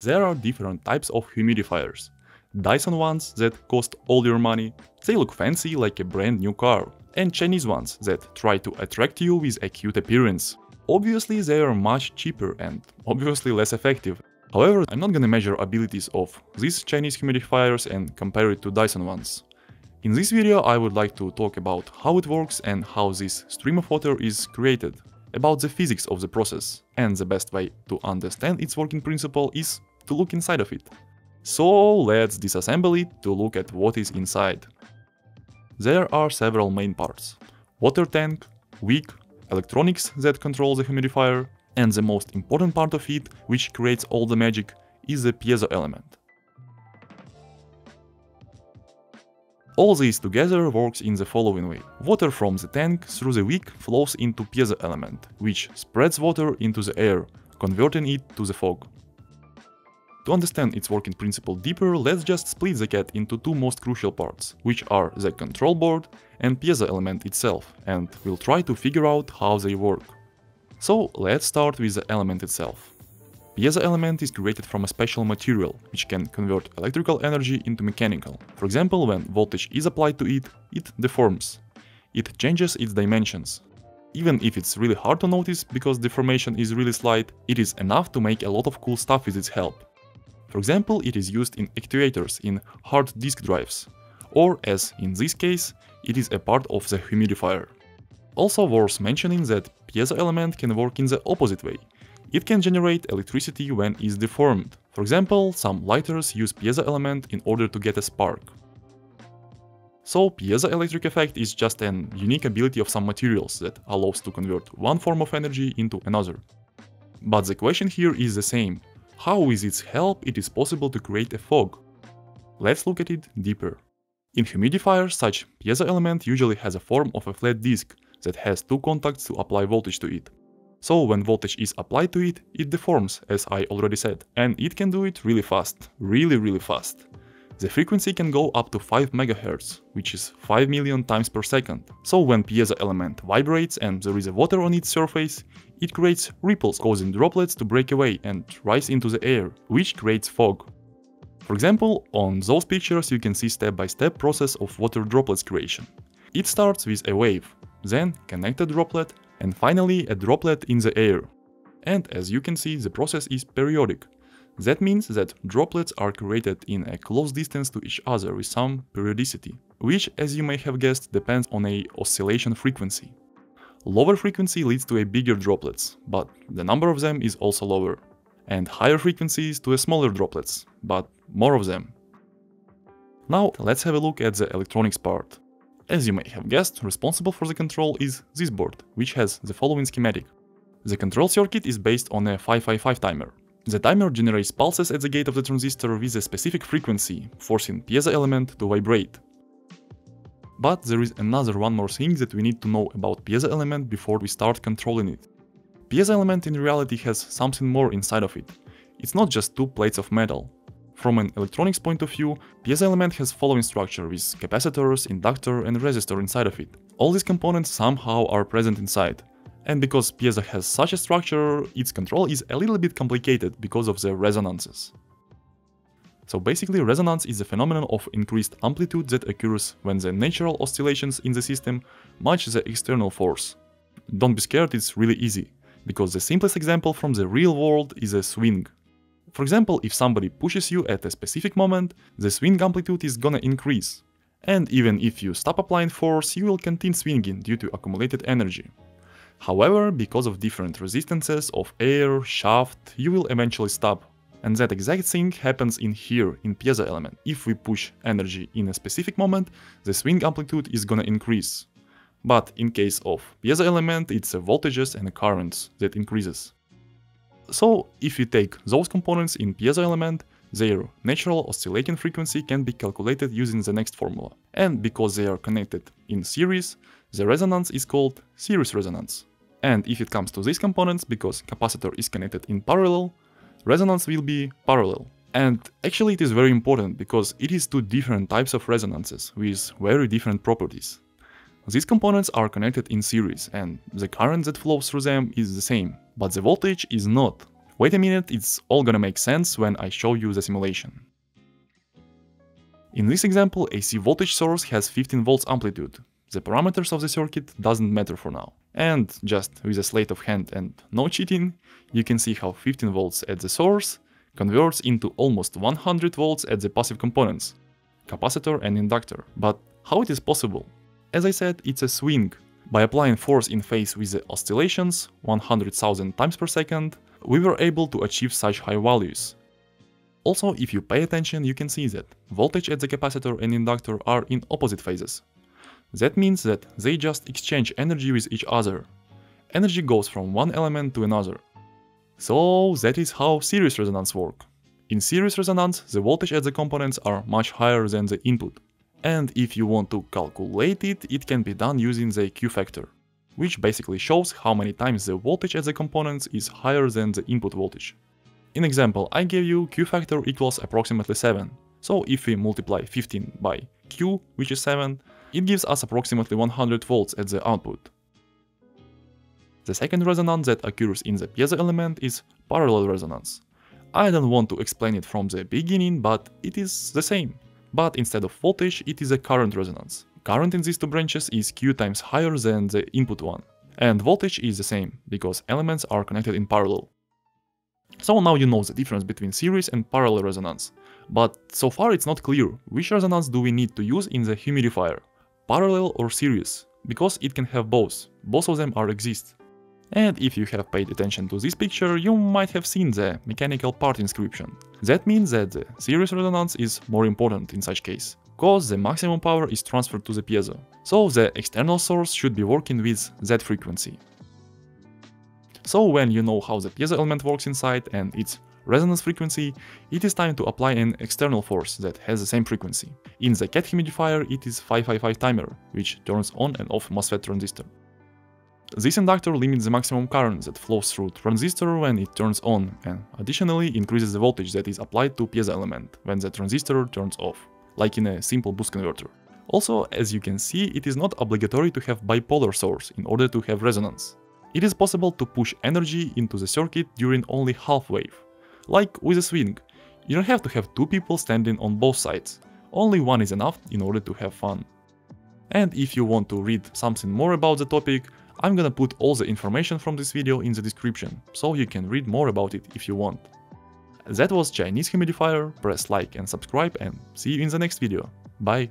There are different types of humidifiers. Dyson ones that cost all your money, they look fancy like a brand new car, and Chinese ones that try to attract you with a cute appearance. Obviously they are much cheaper and obviously less effective. However, I'm not gonna measure abilities of these Chinese humidifiers and compare it to Dyson ones. In this video I would like to talk about how it works and how this stream of water is created, about the physics of the process, and the best way to understand its working principle is to look inside of it. So let's disassemble it to look at what is inside. There are several main parts. Water tank, wick, electronics that control the humidifier, and the most important part of it, which creates all the magic, is the piezo element. All this together works in the following way. Water from the tank through the wick flows into piezo element, which spreads water into the air, converting it to the fog. To understand its working principle deeper, let's just split the cat into two most crucial parts, which are the control board and piezo element itself, and we'll try to figure out how they work. So let's start with the element itself. Piezo element is created from a special material, which can convert electrical energy into mechanical. For example, when voltage is applied to it, it deforms. It changes its dimensions. Even if it's really hard to notice because deformation is really slight, it is enough to make a lot of cool stuff with its help. For example, it is used in actuators in hard disk drives, or as in this case, it is a part of the humidifier. Also worth mentioning that piezo element can work in the opposite way. It can generate electricity when it is deformed. For example, some lighters use piezo element in order to get a spark. So piezoelectric effect is just an unique ability of some materials that allows to convert one form of energy into another. But the question here is the same, how with its help it is possible to create a fog? Let's look at it deeper. In humidifiers, such piezo element usually has a form of a flat disk that has two contacts to apply voltage to it. So when voltage is applied to it, it deforms, as I already said, and it can do it really fast, really really fast. The frequency can go up to 5 MHz, which is 5 million times per second. So when piezo element vibrates and there is water on its surface, it creates ripples causing droplets to break away and rise into the air, which creates fog. For example, on those pictures you can see step-by-step -step process of water droplets creation. It starts with a wave, then connected droplet, and finally a droplet in the air. And as you can see, the process is periodic. That means that droplets are created in a close distance to each other with some periodicity, which as you may have guessed depends on a oscillation frequency. Lower frequency leads to a bigger droplets, but the number of them is also lower. And higher frequencies to a smaller droplets, but more of them. Now let's have a look at the electronics part. As you may have guessed, responsible for the control is this board, which has the following schematic. The control circuit is based on a 555 timer. The timer generates pulses at the gate of the transistor with a specific frequency, forcing piezo element to vibrate. But there is another one more thing that we need to know about piezo element before we start controlling it. Piezo element in reality has something more inside of it. It's not just two plates of metal. From an electronics point of view, piezo element has following structure with capacitors, inductor and resistor inside of it. All these components somehow are present inside. And because piezo has such a structure, its control is a little bit complicated because of the resonances. So basically resonance is a phenomenon of increased amplitude that occurs when the natural oscillations in the system match the external force. Don't be scared, it's really easy, because the simplest example from the real world is a swing. For example, if somebody pushes you at a specific moment, the swing amplitude is gonna increase. And even if you stop applying force, you will continue swinging due to accumulated energy. However, because of different resistances of air, shaft, you will eventually stop and that exact thing happens in here, in piezo element. If we push energy in a specific moment, the swing amplitude is gonna increase. But in case of piezo element, it's the voltages and the currents that increases. So if you take those components in piezo element, their natural oscillating frequency can be calculated using the next formula. And because they are connected in series, the resonance is called series resonance. And if it comes to these components, because capacitor is connected in parallel, resonance will be parallel. And actually it is very important because it is two different types of resonances with very different properties. These components are connected in series and the current that flows through them is the same, but the voltage is not. Wait a minute, it's all gonna make sense when I show you the simulation. In this example, AC voltage source has 15 volts amplitude. The parameters of the circuit doesn't matter for now. And just with a sleight of hand and no cheating, you can see how 15 volts at the source converts into almost 100 volts at the passive components, capacitor and inductor. But how it is possible? As I said, it's a swing. By applying force in phase with the oscillations, 100,000 times per second, we were able to achieve such high values. Also, if you pay attention, you can see that voltage at the capacitor and inductor are in opposite phases. That means that they just exchange energy with each other. Energy goes from one element to another. So that is how series resonance work. In series resonance, the voltage at the components are much higher than the input. And if you want to calculate it, it can be done using the Q factor, which basically shows how many times the voltage at the components is higher than the input voltage. In example, I gave you Q factor equals approximately 7. So if we multiply 15 by Q, which is 7, it gives us approximately 100 volts at the output. The second resonance that occurs in the piezo element is parallel resonance. I don't want to explain it from the beginning, but it is the same. But instead of voltage, it is a current resonance. Current in these two branches is Q times higher than the input one. And voltage is the same, because elements are connected in parallel. So now you know the difference between series and parallel resonance. But so far it's not clear which resonance do we need to use in the humidifier, parallel or series, because it can have both, both of them are exist. And if you have paid attention to this picture, you might have seen the mechanical part inscription. That means that the series resonance is more important in such case, cause the maximum power is transferred to the piezo. So the external source should be working with that frequency. So when you know how the piezo element works inside and its resonance frequency, it is time to apply an external force that has the same frequency. In the CAT humidifier it is 555 timer, which turns on and off MOSFET transistor. This inductor limits the maximum current that flows through transistor when it turns on and additionally increases the voltage that is applied to piezo element when the transistor turns off, like in a simple boost converter. Also, as you can see, it is not obligatory to have bipolar source in order to have resonance. It is possible to push energy into the circuit during only half wave. Like with a swing, you don't have to have two people standing on both sides, only one is enough in order to have fun. And if you want to read something more about the topic, I'm gonna put all the information from this video in the description, so you can read more about it if you want. That was Chinese humidifier, press like and subscribe and see you in the next video. Bye!